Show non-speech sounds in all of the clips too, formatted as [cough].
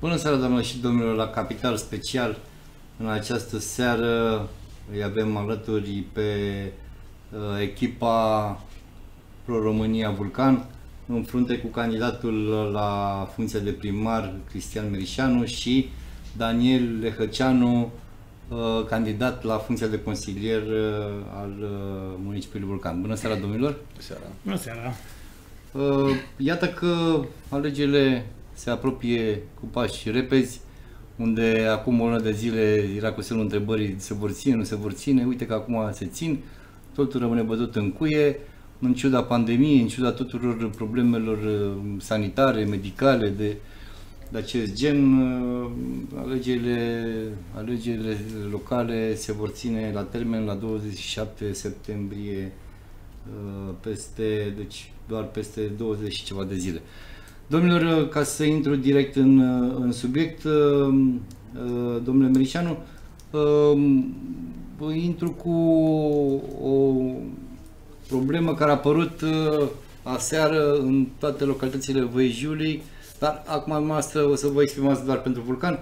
Bună seara, doamnelor și domnilor, la Capital Special. În această seară îi avem alături pe uh, echipa Pro-România Vulcan, în frunte cu candidatul la funcția de primar Cristian Merișanu și Daniel Lehăceanu, uh, candidat la funcția de consilier uh, al uh, municipiului Vulcan. Bună seara, domnilor! Bună seara! Bună seara! Uh, Iată că alegerile se apropie cu pași repezi, unde acum o lună de zile era cu semnul întrebării se vor ține, nu se vor ține, uite că acum se țin, totul rămâne bătut în cuie, în ciuda pandemiei, în ciuda tuturor problemelor uh, sanitare, medicale, de, de acest gen, uh, alegerile, alegerile locale se vor ține la termen la 27 septembrie, uh, peste, deci doar peste 20 și ceva de zile. Domnilor, ca să intru direct în, în subiect, domnule Merișanu, intru cu o problemă care a apărut aseară în toate localitățile Văijiului, dar acum noastră o să vă exprimați doar pentru vulcan.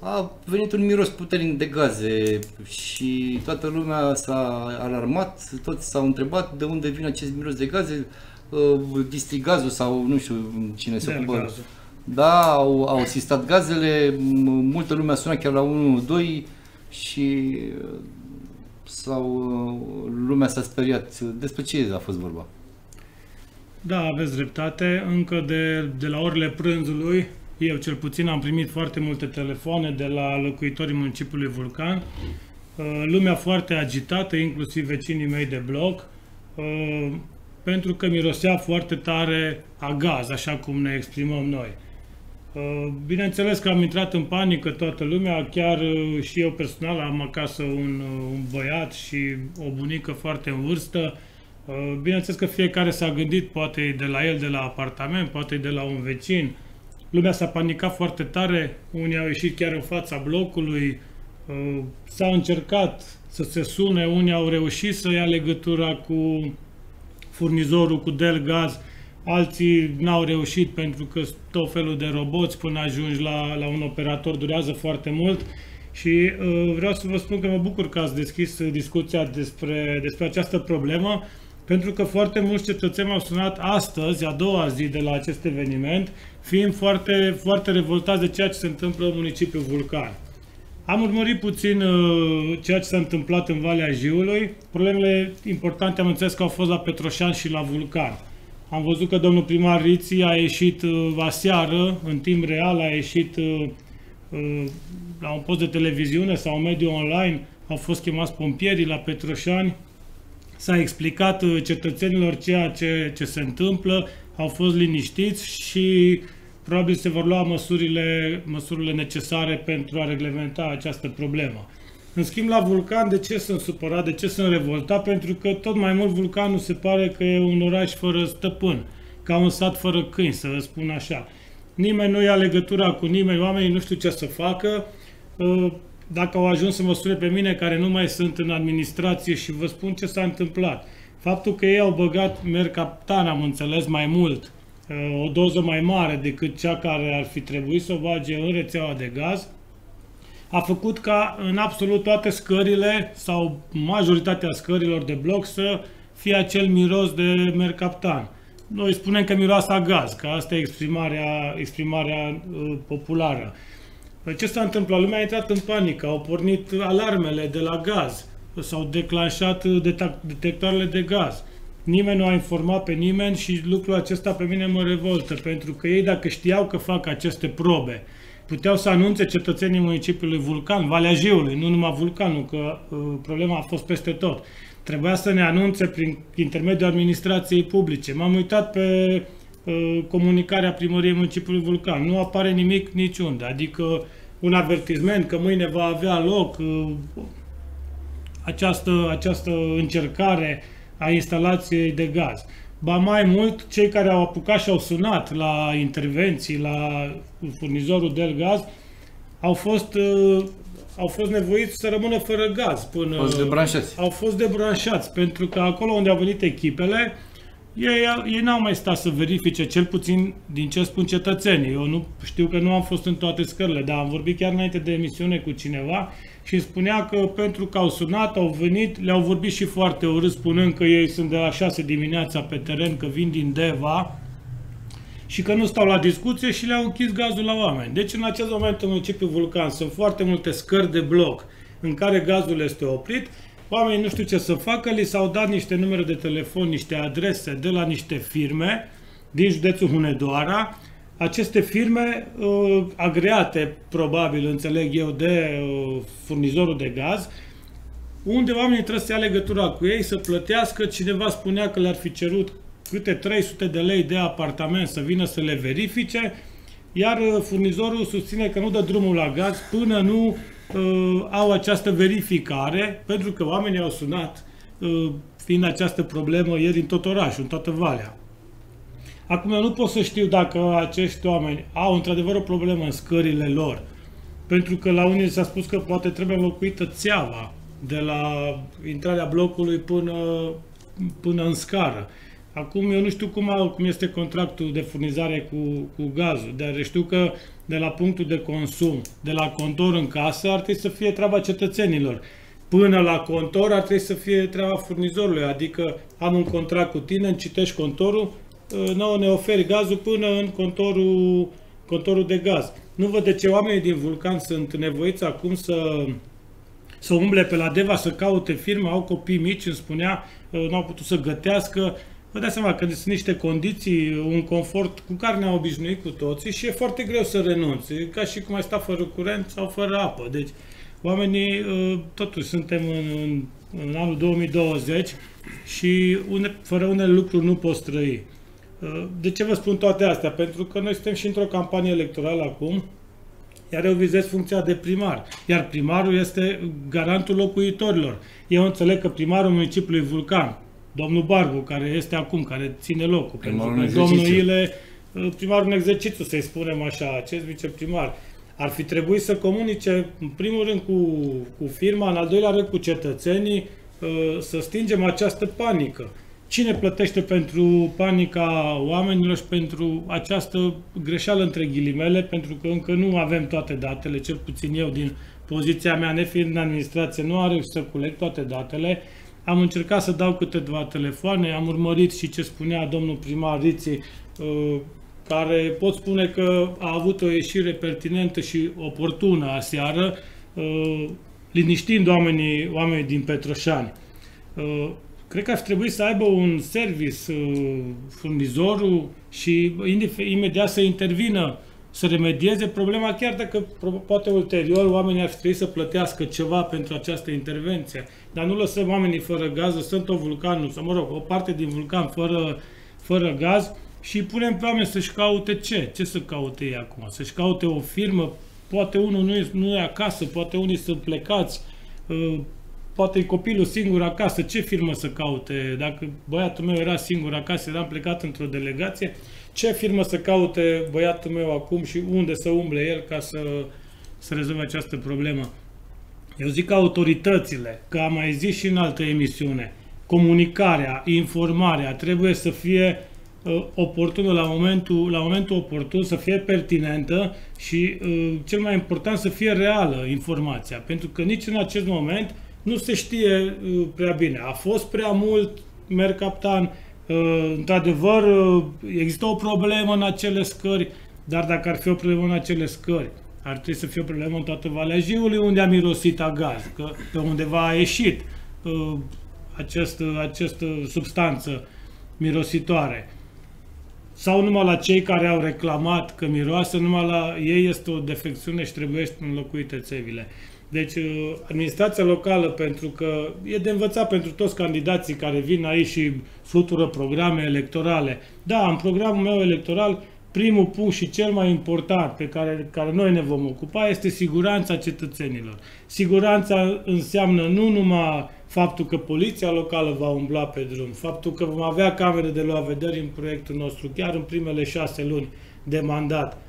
A venit un miros puternic de gaze și toată lumea s-a alarmat, toți s-au întrebat de unde vine acest miros de gaze, uh, distrigazul sau nu știu cine se ocupă. Da, au, au asistat gazele, multă lume a sunat chiar la 1-2 și uh, sau uh, lumea s-a speriat. Despre ce a fost vorba? Da, aveți dreptate. Încă de, de la orele prânzului, eu cel puțin am primit foarte multe telefoane de la locuitorii municipiului Vulcan. Uh, lumea foarte agitată, inclusiv vecinii mei de bloc, uh, pentru că mirosea foarte tare a gaz, așa cum ne exprimăm noi. Bineînțeles că am intrat în panică toată lumea, chiar și eu personal am acasă un, un băiat și o bunică foarte în vârstă, Uh, bineînțeles că fiecare s-a gândit, poate de la el, de la apartament, poate de la un vecin. Lumea s-a panicat foarte tare, unii au ieșit chiar în fața blocului, uh, s-au încercat să se sune, unii au reușit să ia legătura cu furnizorul, cu Delgaz, alții n-au reușit pentru că tot felul de roboți până ajungi la, la un operator durează foarte mult și uh, vreau să vă spun că mă bucur că ați deschis discuția despre, despre această problemă pentru că foarte mulți cetățeni au sunat astăzi, a doua zi de la acest eveniment, fiind foarte, foarte revoltați de ceea ce se întâmplă în municipiul Vulcan. Am urmărit puțin uh, ceea ce s-a întâmplat în Valea Jiului. Problemele importante am înțeles că au fost la Petroșan și la Vulcan. Am văzut că domnul primar Riții a ieșit uh, aseară, în timp real, a ieșit uh, uh, la un post de televiziune sau un mediu online, au fost chemați pompierii la Petroșani, s-a explicat uh, cetățenilor ceea ce, ce se întâmplă, au fost liniștiți și probabil se vor lua măsurile, măsurile necesare pentru a reglementa această problemă. În schimb, la Vulcan, de ce sunt supărat, de ce sunt revoltat? Pentru că tot mai mult Vulcanul se pare că e un oraș fără stăpân, ca un sat fără câini, să vă spun așa. Nimeni nu ia legătura cu nimeni, oamenii nu știu ce să facă, uh, dacă au ajuns să mă pe mine care nu mai sunt în administrație și vă spun ce s-a întâmplat. Faptul că ei au băgat mercaptan, am înțeles, mai mult, uh, o doză mai mare decât cea care ar fi trebuit să o bage în rețeaua de gaz, a făcut ca în absolut toate scările sau majoritatea scărilor de bloc să fie acel miros de mercaptan. Noi spunem că miroase a gaz, că asta e exprimarea, exprimarea uh, populară. Păi ce s-a întâmplat? Lumea a intrat în panică, au pornit alarmele de la gaz, s-au declanșat detectoarele de gaz. Nimeni nu a informat pe nimeni și lucrul acesta pe mine mă revoltă, pentru că ei dacă știau că fac aceste probe, puteau să anunțe cetățenii municipiului Vulcan, Valea Jiului, nu numai Vulcanul, că uh, problema a fost peste tot. Trebuia să ne anunțe prin intermediul administrației publice. M-am uitat pe uh, comunicarea primăriei municipiului Vulcan. Nu apare nimic niciunde, adică un avertisment că mâine va avea loc uh, această, această încercare a instalației de gaz. Ba mai mult, cei care au apucat și au sunat la intervenții, la furnizorul de gaz, au fost, uh, au fost nevoiți să rămână fără gaz. Până, au fost debranșați. Au fost debranșați, pentru că acolo unde au venit echipele, ei, ei n-au mai stat să verifice, cel puțin din ce spun cetățenii. Eu nu știu că nu am fost în toate scările, dar am vorbit chiar înainte de emisiune cu cineva și îmi spunea că pentru că au sunat, au venit, le-au vorbit și foarte urât, spunând că ei sunt de la 6 dimineața pe teren, că vin din Deva și că nu stau la discuție și le-au închis gazul la oameni. Deci în acest moment în municipiul Vulcan sunt foarte multe scări de bloc în care gazul este oprit Oamenii nu știu ce să facă, li s-au dat niște numere de telefon, niște adrese de la niște firme din județul Hunedoara. Aceste firme uh, agreate, probabil, înțeleg eu, de uh, furnizorul de gaz, unde oamenii trebuie să ia legătura cu ei, să plătească. Cineva spunea că le-ar fi cerut câte 300 de lei de apartament să vină să le verifice, iar uh, furnizorul susține că nu dă drumul la gaz până nu uh, au această verificare, pentru că oamenii au sunat, uh, fiind această problemă ieri în tot orașul, în toată Valea. Acum eu nu pot să știu dacă acești oameni au într-adevăr o problemă în scările lor, pentru că la unii s-a spus că poate trebuie înlocuită țeava de la intrarea blocului până, până în scară. Acum eu nu știu cum, au, cum este contractul de furnizare cu, cu gazul, dar știu că de la punctul de consum, de la contor în casă, ar trebui să fie treaba cetățenilor. Până la contor ar trebui să fie treaba furnizorului, adică am un contract cu tine, îmi citești contorul, ă, nouă ne oferi gazul până în contorul, contorul de gaz. Nu văd de ce oamenii din Vulcan sunt nevoiți acum să, să umble pe la Deva, să caute firme, au copii mici, îmi spunea, ă, n-au putut să gătească, Vă dați seama că sunt niște condiții, un confort cu care ne-am obișnuit cu toții și e foarte greu să renunți, ca și cum ai sta fără curent sau fără apă. Deci, oamenii, uh, totuși, suntem în, în, în anul 2020 și une, fără unele lucruri nu poți trăi. Uh, de ce vă spun toate astea? Pentru că noi suntem și într-o campanie electorală acum, iar eu vizez funcția de primar. Iar primarul este garantul locuitorilor. Eu înțeleg că primarul municipiului Vulcan, domnul Barbu, care este acum, care ține locul. Primarul pentru că domnul Ile, uh, primarul în exercițiu, să-i spunem așa, acest viceprimar, ar fi trebuit să comunice, în primul rând, cu, cu firma, în al doilea rând, cu cetățenii, uh, să stingem această panică. Cine plătește pentru panica oamenilor și pentru această greșeală între ghilimele, pentru că încă nu avem toate datele, cel puțin eu din poziția mea, nefiind în administrație, nu are să culeg toate datele, am încercat să dau câteva telefoane, am urmărit și ce spunea domnul primar Riții, uh, care pot spune că a avut o ieșire pertinentă și oportună aseară, uh, liniștind oamenii, oamenii din Petroșani. Uh, cred că ar trebui să aibă un service furnizorul și imediat să intervină să remedieze problema, chiar dacă poate ulterior oamenii ar trebui să plătească ceva pentru această intervenție. Dar nu lăsăm oamenii fără gaz, sunt o vulcan, sau mă rog, o parte din vulcan fără, fără gaz și punem pe oameni să-și caute ce? Ce să caute ei acum? Să-și caute o firmă, poate unul nu e, nu e acasă, poate unii sunt plecați, uh, poate e copilul singur acasă, ce firmă să caute? Dacă băiatul meu era singur acasă, eram plecat într-o delegație, ce firmă să caute băiatul meu acum și unde să umble el ca să, să rezolve această problemă? Eu zic că autoritățile, că am mai zis și în altă emisiune, comunicarea, informarea trebuie să fie uh, oportună la momentul, la momentul oportun, să fie pertinentă și uh, cel mai important să fie reală informația, pentru că nici în acest moment nu se știe uh, prea bine. A fost prea mult mercaptan, uh, într-adevăr uh, există o problemă în acele scări, dar dacă ar fi o problemă în acele scări, ar trebui să fie o problemă în toată Valea Jiului, unde a mirosit a gaz, că pe undeva a ieșit uh, această, această substanță mirositoare. Sau numai la cei care au reclamat că miroase, numai la ei este o defecțiune și trebuie înlocuite țevile. Deci, uh, administrația locală, pentru că e de învățat pentru toți candidații care vin aici și flutură programe electorale. Da, în programul meu electoral primul punct și cel mai important pe care, care noi ne vom ocupa este siguranța cetățenilor. Siguranța înseamnă nu numai faptul că poliția locală va umbla pe drum, faptul că vom avea camere de luat vederi în proiectul nostru, chiar în primele șase luni de mandat,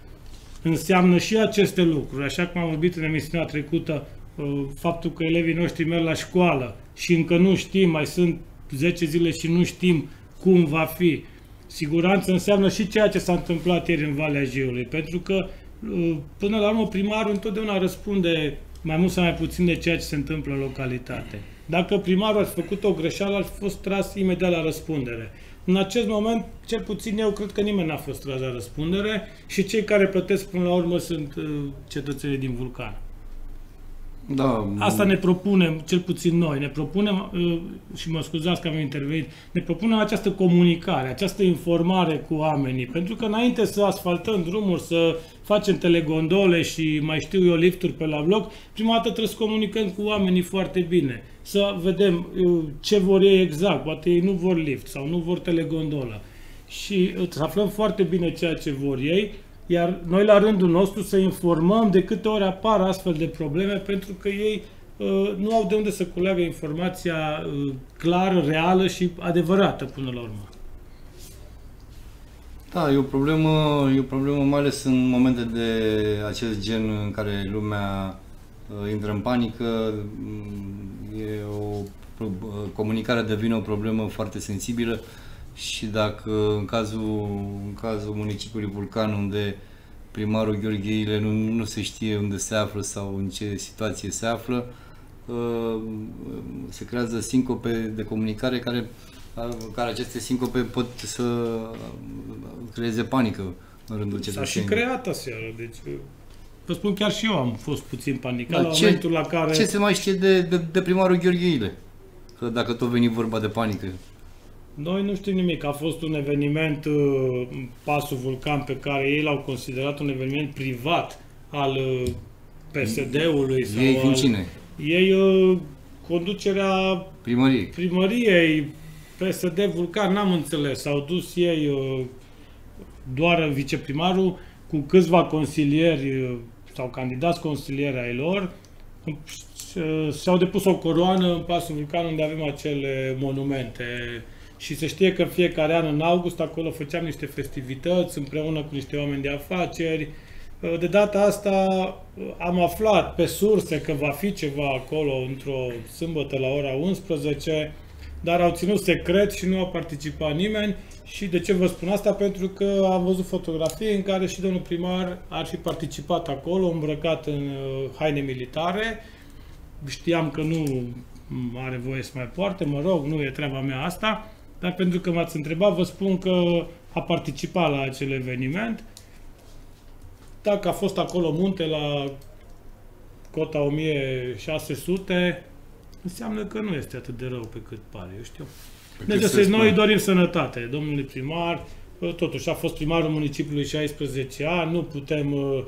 înseamnă și aceste lucruri. Așa cum am vorbit în emisiunea trecută, uh, faptul că elevii noștri merg la școală și încă nu știm, mai sunt 10 zile și nu știm cum va fi. Siguranță înseamnă și ceea ce s-a întâmplat ieri în Valea Jiului, pentru că uh, până la urmă primarul întotdeauna răspunde mai mult sau mai puțin de ceea ce se întâmplă în localitate. Dacă primarul ar fi făcut o greșeală, ar fi fost tras imediat la răspundere. În acest moment, cel puțin eu cred că nimeni n-a fost tras la răspundere și cei care plătesc până la urmă sunt uh, cetățenii din Vulcan. Da. Asta ne propunem, cel puțin noi, ne propunem, uh, și mă scuzați că am intervenit, ne propunem această comunicare, această informare cu oamenii, pentru că înainte să asfaltăm drumuri, să facem telegondole și mai știu eu lifturi pe la bloc, prima dată trebuie să comunicăm cu oamenii foarte bine, să vedem uh, ce vor ei exact, poate ei nu vor lift sau nu vor telegondolă și uh, să aflăm foarte bine ceea ce vor ei, iar noi la rândul nostru să informăm de câte ori apar astfel de probleme, pentru că ei uh, nu au de unde să culeagă informația uh, clară, reală și adevărată până la urmă. Da, e o problemă, e o problemă mai ales în momente de acest gen în care lumea uh, intră în panică, mm, e o comunicarea devine o problemă foarte sensibilă și dacă în cazul, în cazul municipiului Vulcan, unde primarul Gheorghe Ile nu, nu se știe unde se află sau în ce situație se află, uh, se creează sincope de comunicare care, uh, care aceste sincope pot să creeze panică în rândul cetățenilor. S-a și creat aseară, deci vă spun chiar și eu am fost puțin panicat da, la ce, momentul la care... Ce se mai știe de, de, de primarul Gheorghe Ile? Că dacă tot veni vorba de panică. Noi nu știm nimic. A fost un eveniment, uh, Pasul Vulcan, pe care ei l-au considerat un eveniment privat al uh, PSD-ului. Sau ei fiind cine? Ei uh, conducerea primăriei. primăriei PSD Vulcan, n-am înțeles. S-au dus ei doar viceprimarul cu câțiva consilieri sau candidați consilieri ai lor și-au depus o coroană în Pasul Vulcan unde avem acele monumente și se știe că fiecare an în august acolo făceam niște festivități împreună cu niște oameni de afaceri. De data asta am aflat pe surse că va fi ceva acolo într-o sâmbătă la ora 11, dar au ținut secret și nu a participat nimeni. Și de ce vă spun asta? Pentru că am văzut fotografii în care și domnul primar ar fi participat acolo, îmbrăcat în uh, haine militare. Știam că nu are voie să mai poarte, mă rog, nu e treaba mea asta dar pentru că m-ați întrebat, vă spun că a participat la acel eveniment. Dacă a fost acolo munte la cota 1600, înseamnă că nu este atât de rău pe cât pare, eu știu. Deci să noi dorim sănătate, domnului primar, totuși a fost primarul municipiului 16 ani, nu putem, uh,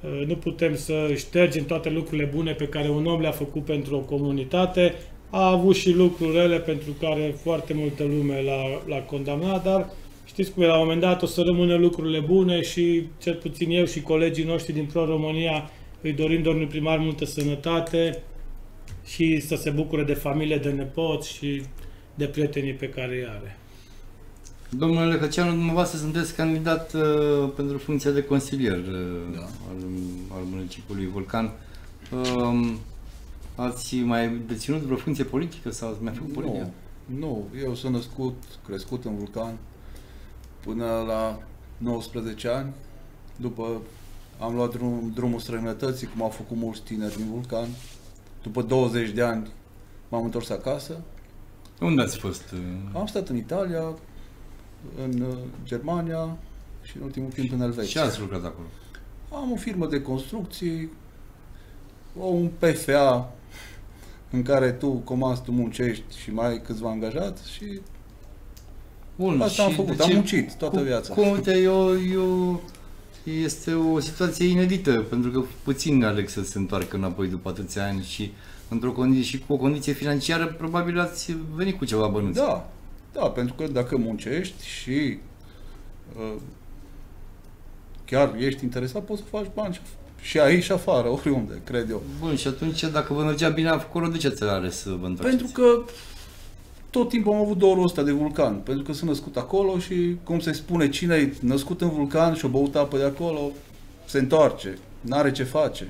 uh, nu putem să ștergem toate lucrurile bune pe care un om le-a făcut pentru o comunitate, a avut și lucruri rele pentru care foarte multă lume l-a, l-a condamnat, dar știți cum e, la un moment dat o să rămână lucrurile bune și cel puțin eu și colegii noștri din Pro-România îi dorim domnului primar multă sănătate și să se bucure de familie, de nepoți și de prietenii pe care îi are. Domnule Lehăceanu, dumneavoastră sunteți candidat uh, pentru funcția de consilier uh, da. al, al municipiului Vulcan. Uh, Ați mai deținut vreo funcție politică sau ați mai făcut politică? Nu, nu. Eu sunt născut, crescut în Vulcan până la 19 ani. După am luat drum, drumul străinătății, cum au făcut mulți tineri din Vulcan. După 20 de ani m-am întors acasă. Unde ați fost? Am stat în Italia, în uh, Germania și în ultimul timp în Elveția. Și ați lucrat acolo? Am o firmă de construcții, un PFA în care tu comanzi, tu muncești și mai ai câțiva angajați și Bun, asta am făcut, am muncit toată cu, viața. Cum, uite, eu, eu, este o situație inedită, pentru că puțin aleg să se întoarcă înapoi după atâția ani și într-o condiție și cu o condiție financiară, probabil ați venit cu ceva bănuți. Da, da, pentru că dacă muncești și uh, chiar ești interesat, poți să faci bani și aici și afară, oriunde, cred eu. Bun, și atunci dacă vă mergea bine acolo, de ce ți ales să vă întoarceți? Pentru că tot timpul am avut dorul ăsta de vulcan, pentru că sunt născut acolo și, cum se spune, cine e născut în vulcan și o băut apă de acolo, se întoarce, n-are ce face.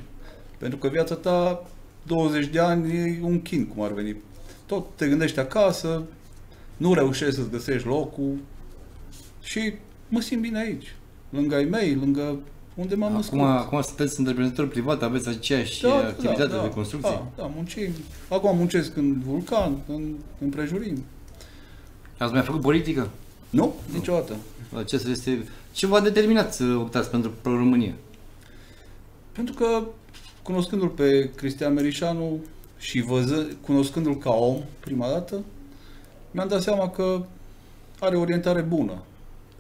Pentru că viața ta, 20 de ani, e un chin, cum ar veni. Tot te gândești acasă, nu reușești să-ți găsești locul și mă simt bine aici, lângă ai mei, lângă unde m-am Acum, născut. acum sunteți întreprinzător privat, aveți aceeași Da, activitate da, de da, construcție. Da, da, muncim. Acum muncesc în vulcan, în împrejurim. Ați mai făcut politică? Nu, niciodată. Acesta este... Ce v-a determinat să optați pentru pro-România? Pentru că, cunoscându-l pe Cristian Merișanu și văză, cunoscându-l ca om prima dată, mi-am dat seama că are o orientare bună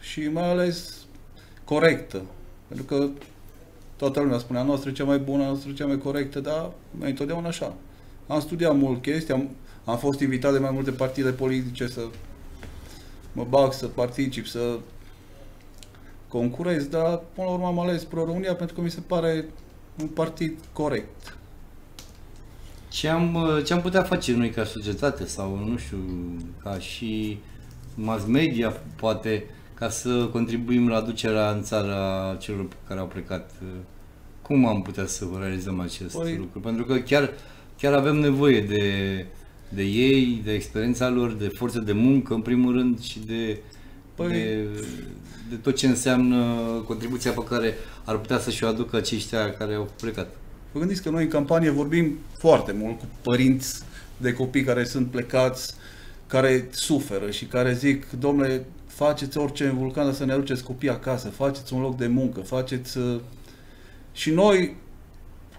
și mai ales corectă. Pentru că toată lumea spunea, a noastră e cea mai bună, a noastră e cea mai corectă, dar nu e întotdeauna așa. Am studiat mult chestii, am, am fost invitat de mai multe partide politice să mă bag, să particip, să concurez, dar până la urmă am ales Pro-România pentru că mi se pare un partid corect. Ce am, uh, ce am putea face noi ca societate sau, nu știu, ca și mass media, poate, ca să contribuim la aducerea în țara celor care au plecat? Uh, Cum am putea să realizăm acest Păi- lucru? Pentru că chiar, chiar avem nevoie de, de ei, de experiența lor, de forță de muncă, în primul rând, și de, Păi- de, de tot ce înseamnă contribuția pe care ar putea să-și o aducă aceștia care au plecat. Vă gândiți că noi în campanie vorbim foarte mult cu părinți de copii care sunt plecați, care suferă și care zic, domnule, faceți orice în vulcan să ne aduceți copiii acasă, faceți un loc de muncă, faceți... uh, Și noi,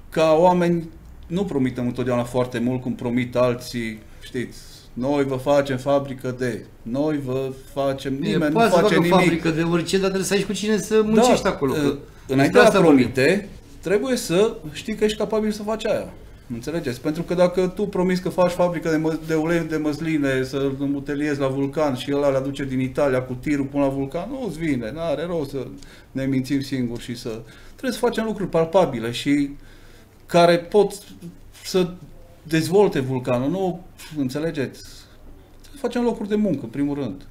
ca oameni, nu promitem întotdeauna foarte mult cum promit alții, știți, noi vă facem fabrică de, noi vă facem, Bine, nimeni nu poate să face facă nimic. fabrică de orice, dar trebuie să ai cu cine să muncești acolo. uh, Că Înainte despre de a asta vorbim. promite, trebuie să știi că ești capabil să faci aia. Înțelegeți? Pentru că dacă tu promiți că faci fabrică de, mă, de ulei de măsline, să îmbuteliezi la vulcan și ăla le aduce din Italia cu tirul până la vulcan, nu-ți vine, n-are rost să ne mințim singuri și să... Trebuie să facem lucruri palpabile și care pot să dezvolte vulcanul, nu înțelegeți? Să facem locuri de muncă, în primul rând.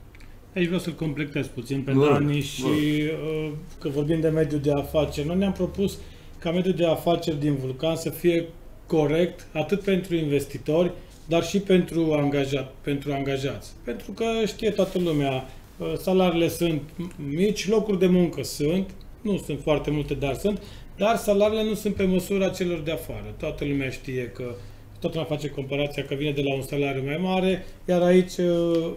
Aici vreau să-l completez puțin pe Vă rog, Dani vă și rog. uh, că vorbim de mediul de afaceri. Noi ne-am propus ca mediul de afaceri din Vulcan să fie corect atât pentru investitori, dar și pentru, angajat, pentru angajați. Pentru că știe toată lumea, uh, salariile sunt mici, locuri de muncă sunt, nu sunt foarte multe, dar sunt, dar salariile nu sunt pe măsura celor de afară. Toată lumea știe că toată lumea face comparația că vine de la un salariu mai mare, iar aici uh,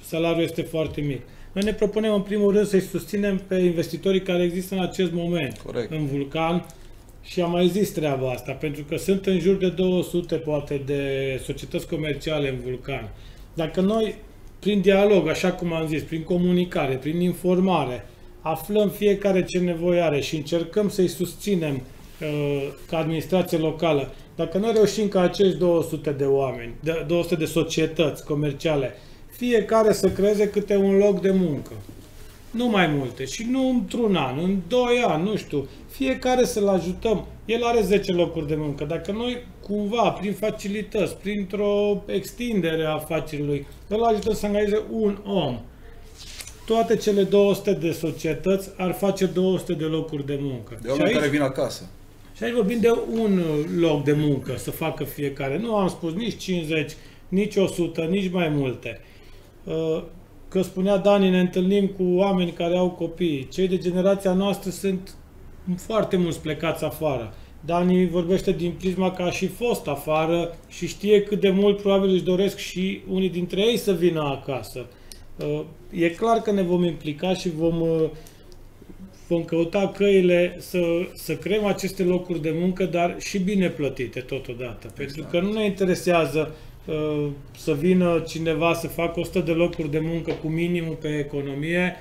salariul este foarte mic. Noi ne propunem în primul rând să-i susținem pe investitorii care există în acest moment Corect. în Vulcan și am mai zis treaba asta, pentru că sunt în jur de 200 poate de societăți comerciale în Vulcan. Dacă noi, prin dialog, așa cum am zis, prin comunicare, prin informare, aflăm fiecare ce nevoie are și încercăm să-i susținem uh, ca administrație locală, dacă noi reușim ca acești 200 de oameni, de, 200 de societăți comerciale, fiecare să creeze câte un loc de muncă, nu mai multe și nu într-un an, în doi ani, nu știu, fiecare să-l ajutăm. El are 10 locuri de muncă. Dacă noi cumva, prin facilități, printr-o extindere a afacerii îl ajutăm să angajeze un om, toate cele 200 de societăți ar face 200 de locuri de muncă. De Și oameni aici- care vin acasă. și aici vorbim de un uh, loc de muncă să facă fiecare. Nu am spus nici 50, nici 100, nici mai multe. Uh, Că spunea Dani, ne întâlnim cu oameni care au copii. Cei de generația noastră sunt foarte mulți plecați afară. Dani vorbește din prisma că a și fost afară și știe cât de mult probabil își doresc și unii dintre ei să vină acasă. Uh, E clar că ne vom implica și vom uh, vom căuta căile să, să creăm aceste locuri de muncă, dar și bine plătite totodată. Pentru că nu ne interesează uh, să vină cineva să facă 100 de locuri de muncă cu minimul pe economie,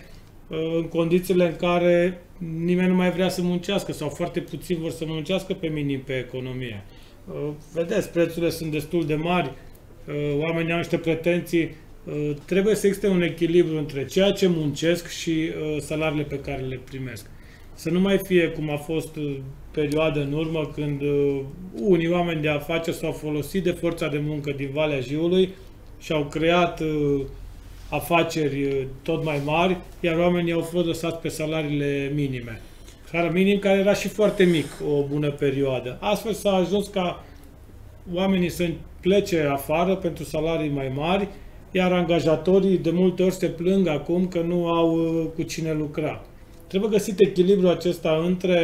uh, în condițiile în care nimeni nu mai vrea să muncească sau foarte puțin vor să muncească pe minim pe economie. Uh, vedeți, prețurile sunt destul de mari, uh, oamenii au niște pretenții Uh, trebuie să existe un echilibru între ceea ce muncesc și uh, salariile pe care le primesc. Să nu mai fie cum a fost uh, perioada în urmă când uh, unii oameni de afaceri s-au folosit de forța de muncă din Valea Jiului și au creat uh, afaceri uh, tot mai mari, iar oamenii au fost lăsați pe salariile minime. Salariul minim care era și foarte mic o bună perioadă. Astfel s-a ajuns ca oamenii să plece afară pentru salarii mai mari, iar angajatorii de multe ori se plâng acum că nu au uh, cu cine lucra. Trebuie găsit echilibru acesta între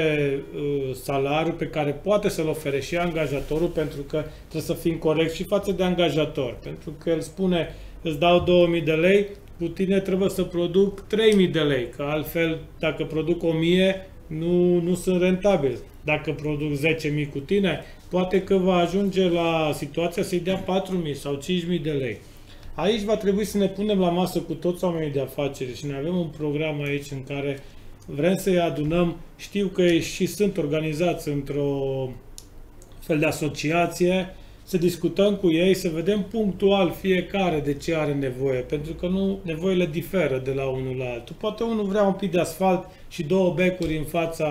uh, salariul pe care poate să-l ofere și angajatorul, pentru că trebuie să fim corect și față de angajator. Pentru că el spune, îți dau 2000 de lei, cu tine trebuie să produc 3000 de lei, că altfel, dacă produc 1000, nu, nu sunt rentabil. Dacă produc 10.000 cu tine, poate că va ajunge la situația să-i dea 4.000 sau 5.000 de lei. Aici va trebui să ne punem la masă cu toți oamenii de afaceri și ne avem un program aici în care vrem să-i adunăm. Știu că ei și sunt organizați într-o fel de asociație, să discutăm cu ei, să vedem punctual fiecare de ce are nevoie, pentru că nu nevoile diferă de la unul la altul. Poate unul vrea un pic de asfalt și două becuri în fața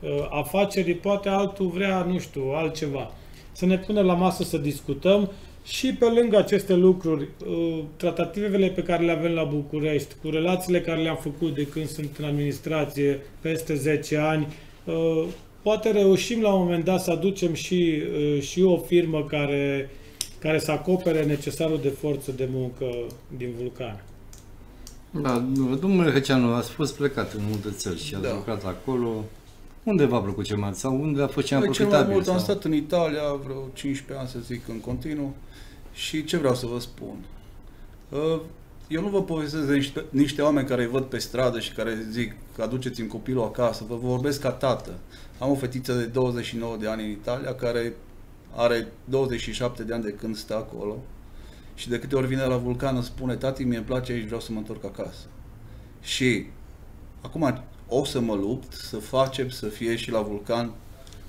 uh, afacerii, poate altul vrea, nu știu, altceva. Să ne punem la masă să discutăm și pe lângă aceste lucruri, uh, tratativele pe care le avem la București, cu relațiile care le-am făcut de când sunt în administrație peste 10 ani, uh, poate reușim la un moment dat să aducem și, uh, și o firmă care, care să acopere necesarul de forță de muncă din Vulcan. Da, domnule Hăceanu, ați fost plecat în multe țări și ați da. lucrat acolo. Unde v-a plăcut cel mai sau unde a fost cel mai profitabil? Cel mai mult sau? am stat în Italia vreo 15 ani, să zic, în continuu. Și ce vreau să vă spun? Uh, eu nu vă povestesc de niște, niște oameni care îi văd pe stradă și care zic că aduceți-mi copilul acasă, vă vorbesc ca tată. Am o fetiță de 29 de ani în Italia care are 27 de ani de când stă acolo și de câte ori vine la vulcan îmi spune tati, mie îmi place aici, vreau să mă întorc acasă. Și acum o să mă lupt să facem să fie și la vulcan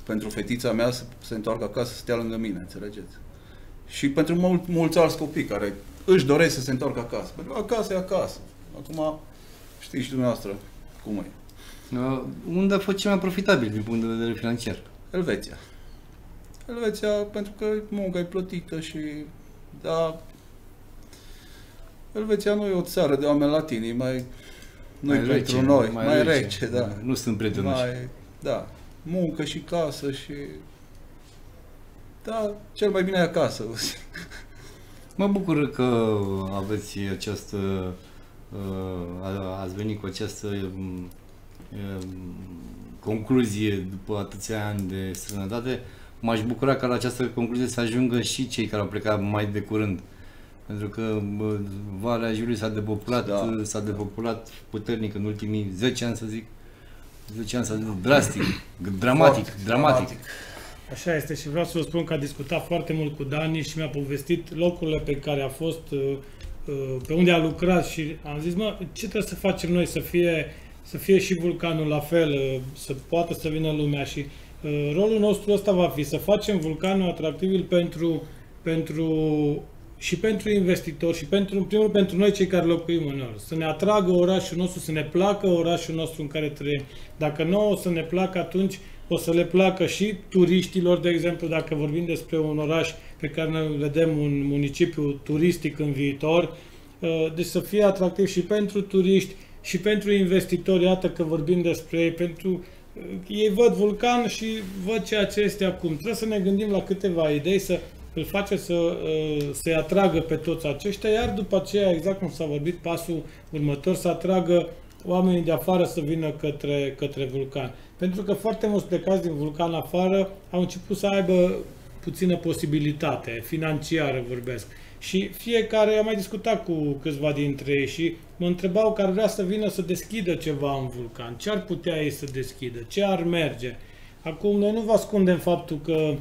pentru fetița mea să se întoarcă acasă, să stea lângă mine, înțelegeți? Și pentru mul- mulți alți copii care își doresc să se întoarcă acasă. Pentru că acasă e acasă. Acum știți și dumneavoastră cum e. Uh, unde a fost cel mai profitabil din punct de vedere financiar? Elveția. Elveția pentru că munca e plătită și da, Elveția nu e o țară de oameni latini, e mai nu Mai pentru rece, noi, mai mai, rece. rece, da. Nu sunt prietenoși. Mai, da, muncă și casă și da, cel mai bine e acasă. [laughs] Mă bucur că aveți această, uh, a- ați venit cu această um, um, concluzie după atâția ani de străinătate. M-aș bucura ca la această concluzie să ajungă și cei care au plecat mai de curând. Pentru că bă, Valea Jiului s-a depopulat, Da. s-a depopulat puternic în ultimii 10 ani, să zic. 10 ani s-a drastic, dramatic, Foarte dramatic. Așa este și vreau să vă spun că a discutat foarte mult cu Dani și mi-a povestit locurile pe care a fost, uh, uh, pe unde a lucrat și am zis, mă, ce trebuie să facem noi să fie, să fie și vulcanul la fel, uh, să poată să vină lumea și uh, rolul nostru ăsta va fi să facem vulcanul atractiv pentru, pentru și pentru investitori și pentru, în primul rând, pentru noi cei care locuim în oraș. Să ne atragă orașul nostru, să ne placă orașul nostru în care trăim. Dacă nu o să ne placă, atunci o să le placă și turiștilor, de exemplu, dacă vorbim despre un oraș pe care noi îl vedem un municipiu turistic în viitor, uh, deci să fie atractiv și pentru turiști și pentru investitori, iată că vorbim despre ei, pentru uh, ei văd vulcan și văd ceea ce este acum. Trebuie să ne gândim la câteva idei, să îl face să uh, se atragă pe toți aceștia, iar după aceea, exact cum s-a vorbit, pasul următor, să atragă oamenii de afară să vină către, către vulcan. Pentru că foarte mulți plecați din vulcan afară au început să aibă puțină posibilitate, financiară vorbesc. Și fiecare, am mai discutat cu câțiva dintre ei și mă întrebau că ar vrea să vină să deschidă ceva în vulcan. Ce ar putea ei să deschidă? Ce ar merge? Acum, noi nu vă ascundem faptul că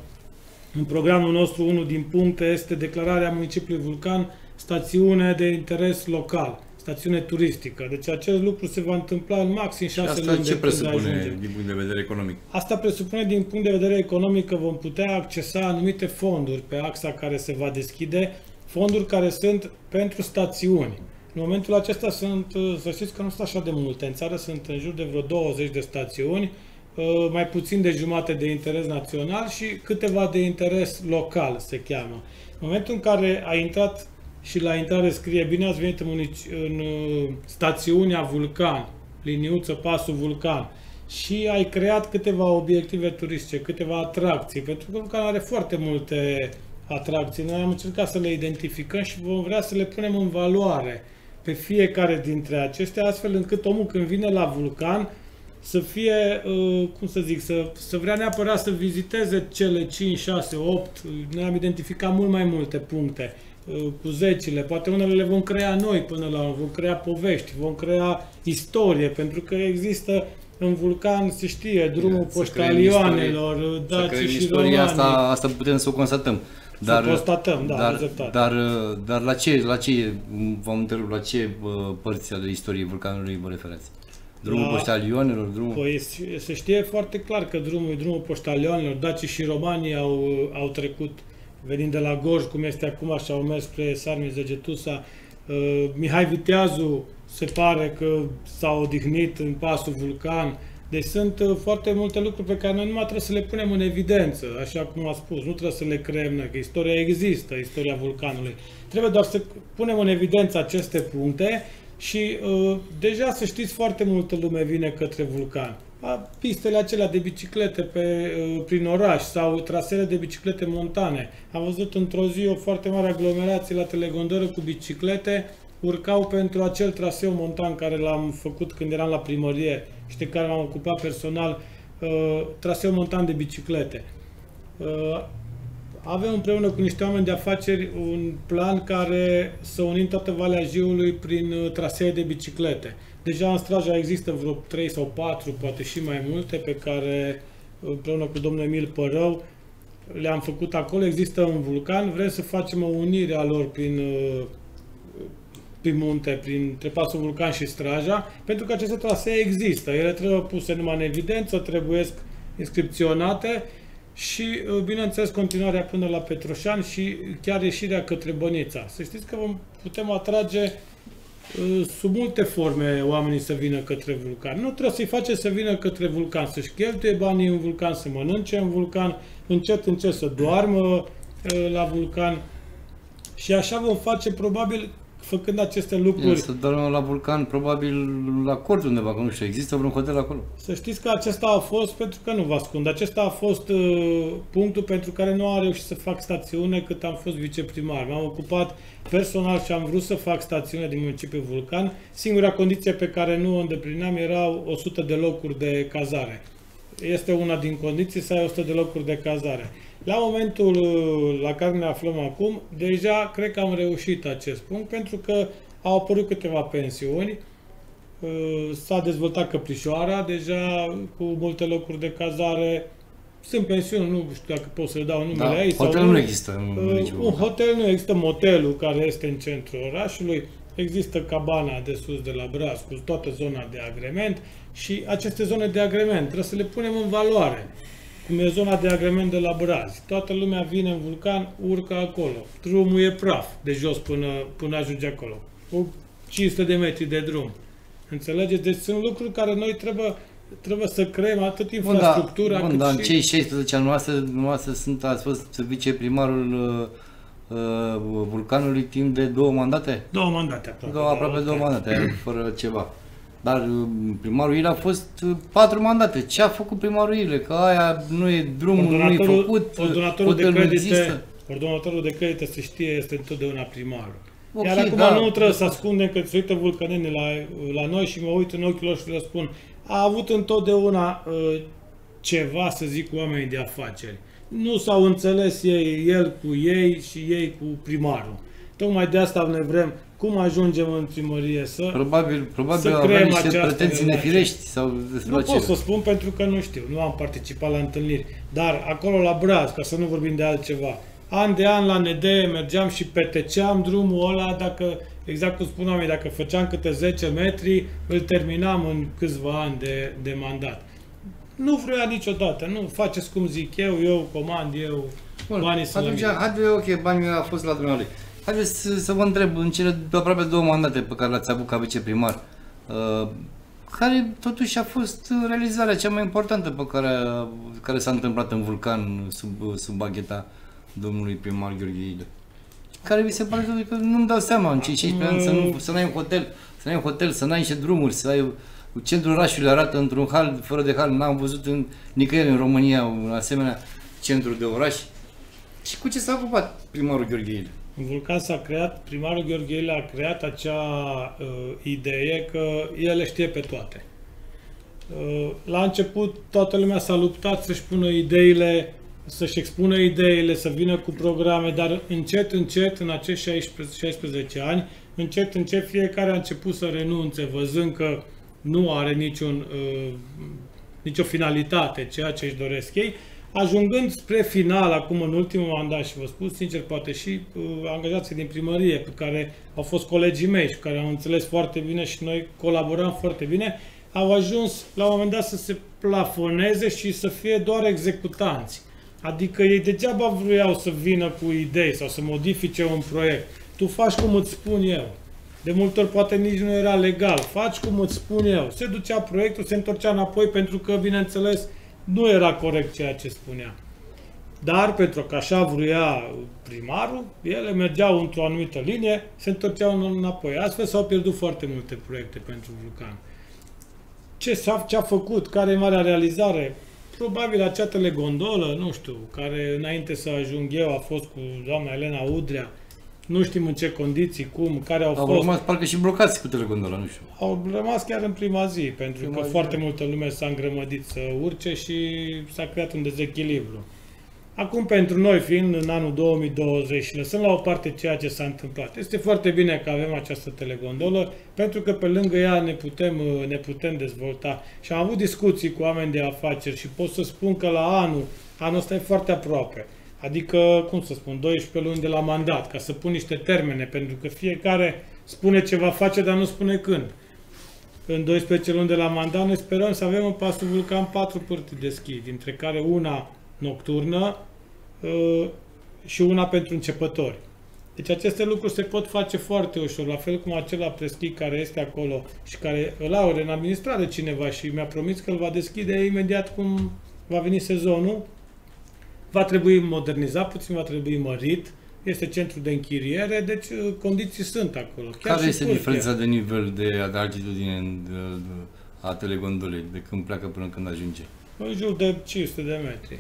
în programul nostru, unul din puncte este declararea municipiului Vulcan stațiune de interes local, stațiune turistică. Deci acest lucru se va întâmpla în maxim Și șase asta luni de ce când ajungem. presupune din punct de vedere economic? Asta presupune din punct de vedere economic că vom putea accesa anumite fonduri pe axa care se va deschide, fonduri care sunt pentru stațiuni. În momentul acesta sunt, să știți că nu sunt așa de multe. În țară sunt în jur de vreo 20 de stațiuni, uh, mai puțin de jumate de interes național și câteva de interes local se cheamă. În momentul în care a intrat și la intrare scrie bine ați venit în, munici- în uh, stațiunea Vulcan, liniuță pasul Vulcan, și ai creat câteva obiective turistice, câteva atracții, pentru că Vulcan are foarte multe atracții. Noi am încercat să le identificăm și vom vrea să le punem în valoare pe fiecare dintre acestea, astfel încât omul când vine la vulcan să fie, uh, cum să zic, să, să vrea neapărat să viziteze cele 5, 6, 8, noi am identificat mult mai multe puncte. uh, cu zecile, poate unele le vom crea noi până la vom crea povești, vom crea istorie, pentru că există în vulcan se știe drumul Să poștalioanelor, Daci și istoria romani. asta, asta putem să o constatăm. Dar, să constatăm, da, dar, dreptate. dar, dar la ce, la ce, v-am întrebat, la ce bă, părți ale istoriei vulcanului vă referați? Drumul La- poștalionelor, drumul... Păi se știe foarte clar că drumul, drumul poștalionilor, dacii și romanii au, au trecut, venind de la Gorj, cum este acum, și au mers spre Sarmi Zegetusa. Uh, Mihai Viteazu se pare că s-a odihnit în pasul vulcan. Deci sunt uh, foarte multe lucruri pe care noi numai trebuie să le punem în evidență, așa cum a spus. Nu trebuie să le creăm noi, că istoria există, istoria vulcanului. Trebuie doar să punem în evidență aceste puncte și uh, deja să știți, foarte multă lume vine către vulcan. A, Pistele acelea de biciclete pe, uh, prin oraș sau trasele de biciclete montane. Am văzut într-o zi o foarte mare aglomerație la Telegondoră cu biciclete, urcau pentru acel traseu montan care l-am făcut când eram la primărie și de care m-am ocupat personal, uh, traseu montan de biciclete. Uh, avem împreună cu niște oameni de afaceri un plan care să unim toată Valea Jiului prin uh, trasee de biciclete. Deja în Straja există vreo 3 sau 4, poate și mai multe, pe care împreună cu domnul Emil Părău le-am făcut acolo. Există un vulcan, vrem să facem o unire a lor prin, uh, prin munte, prin Trepasul Vulcan și Straja, pentru că aceste trasee există. Ele trebuie puse numai în evidență, trebuie inscripționate și, uh, bineînțeles, continuarea până la Petroșani și chiar ieșirea către Bănița. Să știți că vom, putem atrage uh, sub multe forme oamenii să vină către vulcan. Nu trebuie să-i face să vină către vulcan, să-și cheltuie banii în vulcan, să mănânce în vulcan, încet, încet să doarmă uh, la vulcan. Și așa vom face probabil făcând aceste lucruri. Să dormim la vulcan, probabil la cort undeva, că nu știu, există vreun hotel acolo? Să știți că acesta a fost, pentru că nu vă ascund, acesta a fost uh, punctul pentru care nu am reușit să fac stațiune cât am fost viceprimar. M-am ocupat personal și am vrut să fac stațiune din municipiul Vulcan. Singura condiție pe care nu o îndeplineam erau 100 de locuri de cazare. Este una din condiții să ai 100 de locuri de cazare. La momentul uh, la care ne aflăm acum, deja cred că am reușit acest punct, pentru că au apărut câteva pensiuni, Uh, s-a dezvoltat Căprișoara, deja cu multe locuri de cazare. Sunt pensiuni, nu știu dacă pot să le dau numele Da, aici. sau hotel nu există în Uh, municipiul un Vulcan. hotel nu există, motelul care este în centrul orașului, există cabana de sus de la Braz cu toată zona de agrement și aceste zone de agrement trebuie să le punem în valoare. Cum e zona de agrement de la Braz. Toată lumea vine în vulcan, urcă acolo. Drumul e praf de jos până, până ajunge acolo. Cu 500 de metri de drum. Înțelegeți? Deci sunt lucruri care noi trebuie, trebuie să creăm atât Bun, da, infrastructura bun, cât dar în și... cei 16 ani noastre, noastre sunt, ați fost viceprimarul uh, uh, vulcanului timp de două mandate? Două mandate aproape. Două, aproape două trei. mandate, fără ceva. Dar uh, primarul Ile a fost uh, patru mandate. Ce a făcut primarul Ile? Că aia nu e drumul, nu e Ordonatorul- făcut, ordonatorul de hotelul nu credite, există. ordonatorul de credite, se știe, este întotdeauna primarul. Ok, Iar acum da. nu trebuie să ascundem că se uită vulcanenii la, la noi și mă uit în ochii lor și le spun a avut întotdeauna uh, ceva să zic cu oamenii de afaceri. Nu s-au înțeles ei, el cu ei și ei cu primarul. Tocmai de asta ne vrem cum ajungem în primărie să... Probabil, probabil Să avea creăm niște această pretenții relație. nefirești sau despre Nu ce. pot să spun pentru că nu știu, nu am participat la întâlniri, dar acolo la Braz, ca să nu vorbim de altceva, an de an la ND mergeam și peteceam drumul ăla, dacă, exact cum spuneam, eu, dacă făceam câte 10 metri, îl terminam în câțiva ani de, de mandat. Nu vrea niciodată, nu faceți cum zic eu, eu comand, eu, Bun, banii sunt la atunci, mine. haide, ok, banii au fost la dumneavoastră. Haideți să, să vă întreb, în cele aproape două mandate pe care le-ați avut ca viceprimar, uh, care totuși a fost realizarea cea mai importantă pe care, care s-a întâmplat în Vulcan sub, sub bagheta domnului primar Gheorghe Ilă? Care vi se pare totuși că nu-mi dau seama în cei 16 ani să, nu, să n-ai un hotel, să n-ai un hotel, să n-ai niște drumuri, să ai centrul orașului arată într-un hal fără de hal. N-am văzut în, nicăieri în România un asemenea centru de oraș. Și cu ce s-a ocupat primarul Gheorgheile? În Vulcan s-a creat, primarul Gheorgheile a creat acea uh, idee că el le știe pe toate. Uh, la început toată lumea s-a luptat să-și pună ideile, să-și expună ideile, să vină cu programe, dar încet, încet, în acești 16, 16 ani, încet, încet fiecare a început să renunțe, văzând că nu are niciun, uh, nicio finalitate ceea ce își doresc ei, ajungând spre final, acum în ultimul mandat, și vă spun sincer, poate și uh, angajații din primărie, pe care au fost colegii mei și care au înțeles foarte bine și noi colaborăm foarte bine, au ajuns la un moment dat să se plafoneze și să fie doar executanți. Adică ei degeaba vreau să vină cu idei sau să modifice un proiect. Tu faci cum îți spun eu. De multe ori poate nici nu era legal. Faci cum îți spun eu. Se ducea proiectul, se întorcea înapoi pentru că, bineînțeles, nu era corect ceea ce spunea. Dar pentru că așa vrea primarul, ele mergeau într-o anumită linie, se întorceau înapoi. Astfel s-au pierdut foarte multe proiecte pentru Vulcan. Ce s-a, ce a făcut? Care e marea realizare? Probabil acea telegondolă, nu știu, care înainte să ajung eu a fost cu doamna Elena Udrea, nu știm în ce condiții, cum, care au, Au fost. rămas parcă și blocați cu telegondola, nu știu. Au rămas chiar în prima zi, pentru Prima că zi, foarte da. multă lume s-a îngrămădit să urce și s-a creat un dezechilibru. Acum, pentru noi, fiind în anul 2020 și lăsând la o parte ceea ce s-a întâmplat, este foarte bine că avem această telegondolă, pentru că pe lângă ea ne putem, ne putem dezvolta. Și am avut discuții cu oameni de afaceri și pot să spun că la anul, anul ăsta e foarte aproape. Adică, cum să spun, 12 luni de la mandat, ca să pun niște termene, pentru că fiecare spune ce va face, dar nu spune când. În 12 luni de la mandat, noi sperăm să avem în Pasul Vulcan patru pârți deschise, dintre care una nocturnă uh, și una pentru începători. Deci aceste lucruri se pot face foarte ușor, la fel cum acela preschi care este acolo și care îl are în administrare cineva și mi-a promis că îl va deschide imediat cum va veni sezonul. Va trebui modernizat puțin, va trebui mărit, este centru de închiriere, deci uh, condiții sunt acolo. Chiar Care și este pârtia. diferența de nivel de, de altitudine în- de, de, a telegondolei, de când pleacă până când ajunge? În jur de 500 de metri.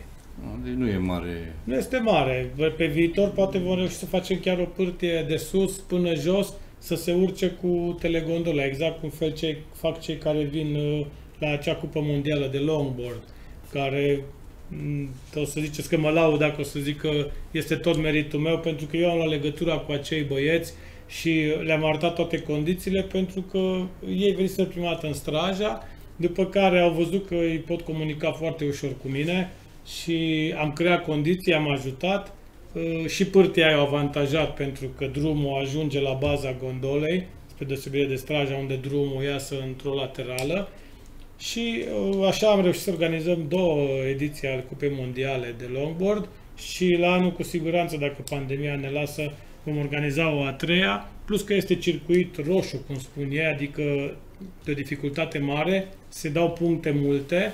Deci nu e mare. Nu este mare. Pe viitor poate vom reuși să facem chiar o pârtie de sus până jos să se urce cu telegondola, exact cum fel cei, fac cei care vin uh, la acea cupă mondială de longboard, care mm, o să ziceți că mă laud dacă o să zic că este tot meritul meu, pentru că eu am luat legătura cu acei băieți și le-am arătat toate condițiile pentru că ei veniseră prima dată în straja, după care au văzut că îi pot comunica foarte ușor cu mine și am creat condiții, am ajutat uh, și pârtia au avantajat pentru că drumul ajunge la baza gondolei, spre deosebire de straja unde drumul iasă într-o laterală și uh, așa am reușit să organizăm două ediții ale Cupei Mondiale de longboard și la anul cu siguranță, dacă pandemia ne lasă, vom organiza o a treia, plus că este circuit roșu, cum spun ei, adică de o dificultate mare, se dau puncte multe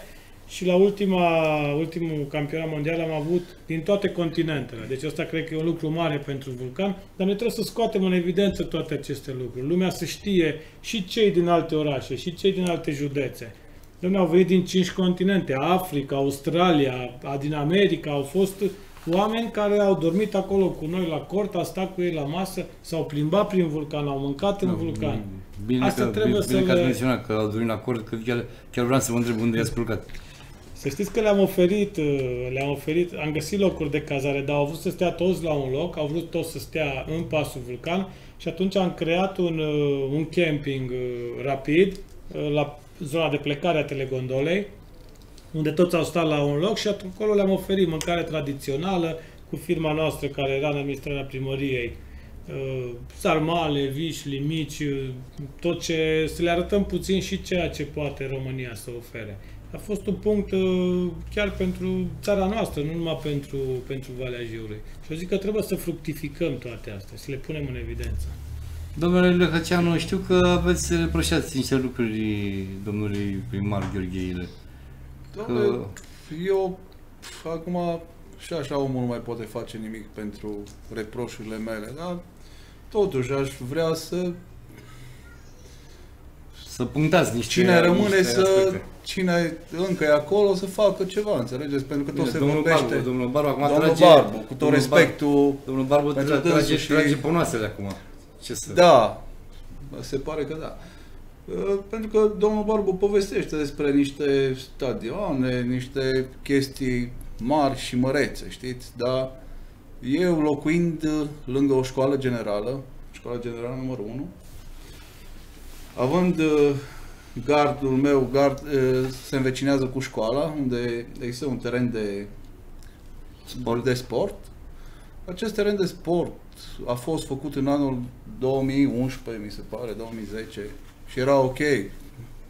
și la ultima, ultimul campionat mondial am avut din toate continentele. Deci asta cred că e un lucru mare pentru Vulcan, dar noi trebuie să scoatem în evidență toate aceste lucruri. Lumea să știe și cei din alte orașe, și cei din alte județe. Dom'le, au venit din cinci continente, Africa, Australia, a- din America, au fost oameni care au dormit acolo cu noi la cort, au stat cu ei la masă, s-au plimbat prin vulcan, au mâncat în vulcan. Bine Asta că, trebuie bine, să bine că ați le- menționat că au dormit în acord, că chiar, chiar vreau să vă întreb unde i-ați culcat. Să știți că le-am oferit, uh, le-am oferit, am găsit locuri de cazare, dar au vrut să stea toți la un loc, au vrut toți să stea în pasul vulcan și atunci am creat un, uh, un camping uh, rapid uh, la zona de plecare a telegondolei, unde toți au stat la un loc și atunci acolo le-am oferit mâncare tradițională cu firma noastră care era în administrarea primăriei. Uh, sarmale, vișli, mici, uh, tot ce, să le arătăm puțin și ceea ce poate România să ofere. A fost un punct uh, chiar pentru țara noastră, nu numai pentru, pentru Valea Jiului. Și eu zic că trebuie să fructificăm toate astea, să le punem în evidență. Domnule Lehăceanu, știu că aveți să reproșați niște lucruri domnului primar Gheorgheile. Doamne, Că- eu acum și așa omul nu mai poate face nimic pentru reproșurile mele, dar totuși aș vrea să să punctați niște Cine rămâne niște să, aspecte. cine încă e acolo să facă ceva, înțelegeți? Pentru că tot Bine, se domnul vorbește. Barbu, domnul Barbu acum Domnul trage... Barbu, cu tot domnul respectul, Barbu, domnul Barbu pentru tra- trage, dânsul și- trage ponoasele acum. Ce să... Da, se pare că da. Uh, Pentru că domnul Barbu povestește despre niște stadioane, niște chestii mari și mărețe, știți? Dar eu locuind uh, lângă o școală generală, școala generală numărul 1, având uh, gardul meu, gard, uh, se învecinează cu școala, unde există un teren de sport, de sport. Acest teren de sport a fost făcut în anul 2011, mi se pare, 2010 și era ok,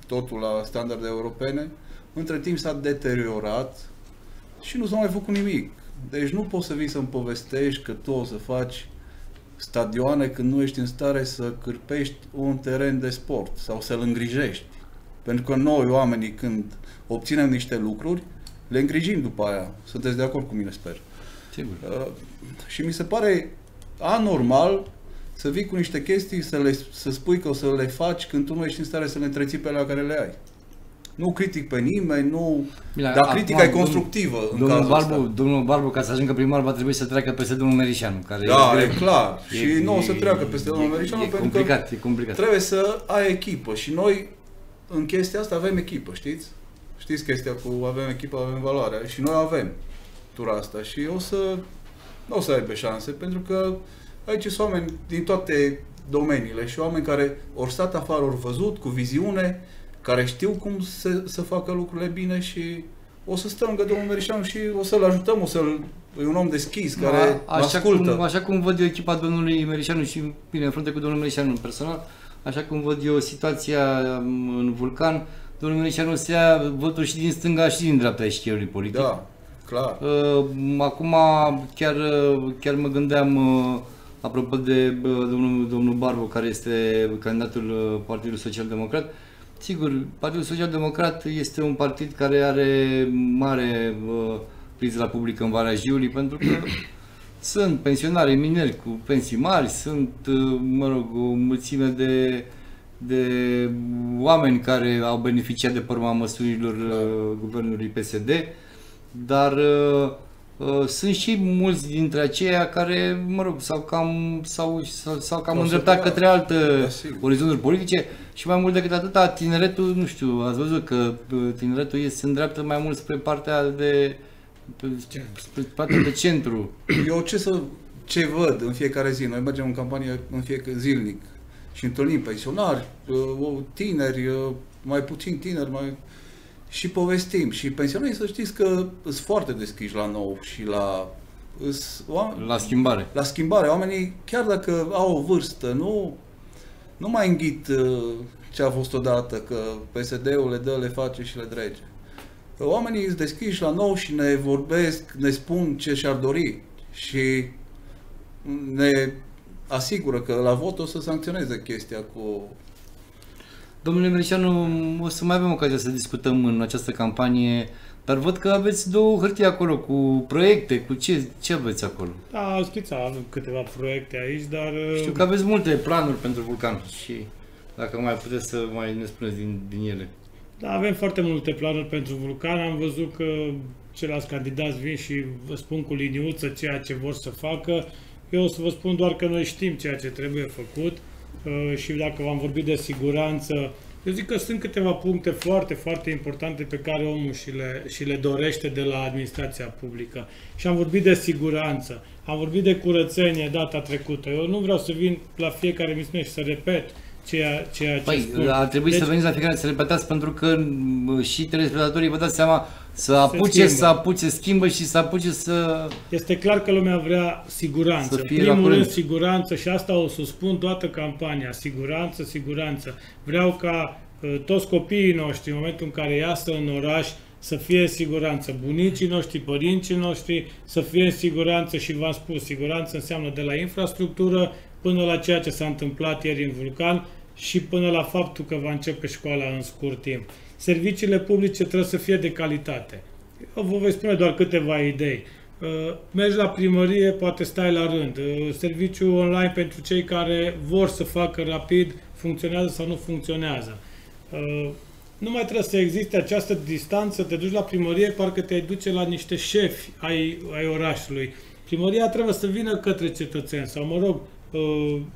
totul la standarde europene. Între timp s-a deteriorat și nu s-a mai făcut nimic. Deci nu poți să vii să-mi povestești că tu o să faci stadioane când nu ești în stare să cârpești un teren de sport sau să-l îngrijești. Pentru că noi, oamenii, când obținem niște lucruri, le îngrijim după aia. Sunteți de acord cu mine, sper. Sigur. Uh, și mi se pare anormal să vii cu niște chestii, să, le, să spui că o să le faci când tu nu ești în stare să le întreții pe alea care le ai. Nu critic pe nimeni, nu... Bine, dar acum, critica e domnul- constructivă în Domnul cazul Barbu, ăsta. domnul Barbu, ca să ajungă primar, va trebui să treacă peste domnul Merișanu, care Da, e, e greu. clar. E- și nu o să e- treacă peste domnul Merișanu E pentru complicat, că e complicat. trebuie să ai echipă. Și noi, în chestia asta, avem echipă, știți? Știți chestia cu avem echipă, avem valoare. Și noi avem tura asta. Și o să, nu o să aibă șanse, pentru că aici sunt oameni din toate domeniile și oameni care ori stat afară, ori văzut, cu viziune, care știu cum să, să facă lucrurile bine și o să stăm lângă domnul Merișanu și o să-l ajutăm, o să-l... E un om deschis, care A- mă așa, ascultă. cum, așa cum văd eu echipa domnului Merișanu și bine, în frunte cu domnul Merișanu personal, așa cum văd eu situația um, în Vulcan, domnul Merișanu se ia voturi și din stânga și din dreapta eșchiului politic. Da, clar. Uh, acum chiar, uh, chiar mă gândeam, uh, apropo de uh, domnul, domnul Barbu, care este candidatul uh, Partidului Social Democrat, sigur, Partidul Social Democrat este un partid care are mare uh, priză la public în Valea Jiului, [clears throat] pentru că sunt pensionari mineri cu pensii mari, sunt, uh, mă rog, o mulțime de, de oameni care au beneficiat de pe urma măsurilor uh, guvernului PSD, dar uh, uh, sunt și mulți dintre aceia care, mă rog, s-au cam, s-au, s-au, s-au cam O să îndreptat dea. către alte Da, sigur. orizonturi politice și mai mult decât atâta, tineretul, nu știu, ați văzut că uh, tineretul este, se îndreaptă mai mult spre partea de pe- spre partea de centru. [clears throat] Eu ce să ce văd în fiecare zi? Noi mergem în campanie în fiecare zilnic și întâlnim pensionari, uh, o- tineri, uh, mai puțin tineri, mai și povestim. Și pensionarii să știți că sunt foarte deschiși la nou și la îs- oameni- La schimbare. la schimbare. Oamenii, chiar dacă au o vârstă, nu, nu mai înghit uh, ce a fost odată, că PSD-ul le dă, le face și le drege. Oamenii sunt deschiși la nou și ne vorbesc, ne spun ce și-ar dori și ne asigură că la vot o să sancționeze chestia cu... Domnule Merișanu, o să mai avem ocazia să discutăm în această campanie, dar văd că aveți două hârtii acolo cu proiecte, cu ce, ce aveți acolo? Da, schița câteva proiecte aici, dar... uh, Știu că aveți multe planuri pentru Vulcan și dacă mai puteți să mai ne spuneți din, din ele. Da, avem foarte multe planuri pentru Vulcan. Am văzut că ceilalți candidați vin și vă spun cu liniuță ceea ce vor să facă. Eu o să vă spun doar că noi știm ceea ce trebuie făcut uh, și dacă v-am vorbit de siguranță, eu zic că sunt câteva puncte foarte, foarte importante pe care omul și le, și le dorește de la administrația publică. Și am vorbit de siguranță, am vorbit de curățenie data trecută. Eu nu vreau să vin la fiecare emisiune și să repet ceea, ceea ce Păi, spun. ar trebui Deci- să veniți la fiecare să repetați pentru că m, și telespectatorii vă dați seama să apuce, schimbă. să apuce, schimbă și să apuce să... Este clar că lumea vrea siguranță. Să În fie la primul curent. rând siguranță și asta o să spun toată campania. Siguranță, siguranță. Vreau ca uh, toți copiii noștri, în momentul în care iasă în oraș, să fie în siguranță. Bunicii noștri, părinții noștri să fie în siguranță și v-am spus, siguranță înseamnă de la infrastructură până la ceea ce s-a întâmplat ieri în Vulcan și până la faptul că va începe școala în scurt timp. Serviciile publice trebuie să fie de calitate. Eu vă voi spune doar câteva idei. Uh, Mergi la primărie, poate stai la rând. Uh, Serviciu online pentru cei care vor să facă rapid, funcționează sau nu funcționează. Uh, nu mai trebuie să existe această distanță, te duci la primărie, parcă te-ai duce la niște șefi ai, ai orașului. Primăria trebuie să vină către cetățeni sau, mă rog, uh,